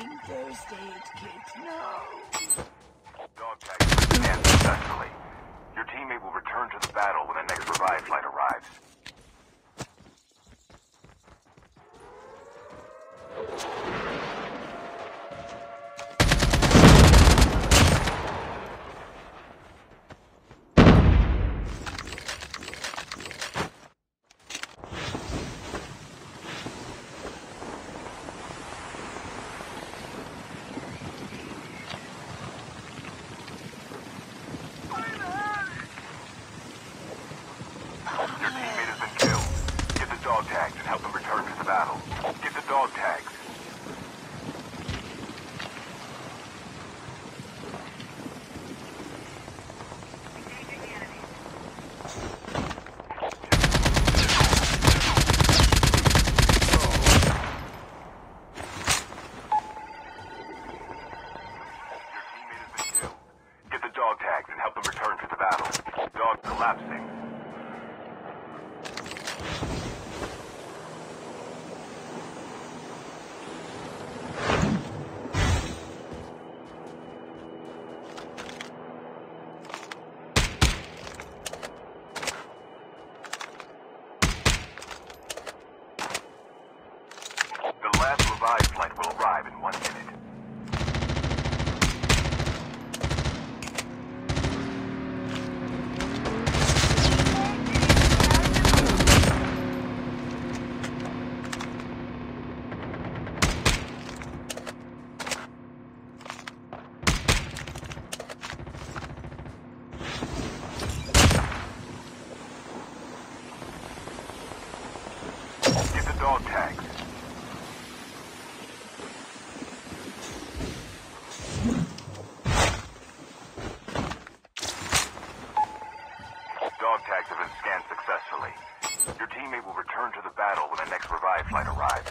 Thursday. first aid kit now. Dog tag. last revived flight will arrive in one minute. dog tags. objective have been scanned successfully. Your teammate will return to the battle when the next revive flight arrives.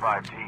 5G.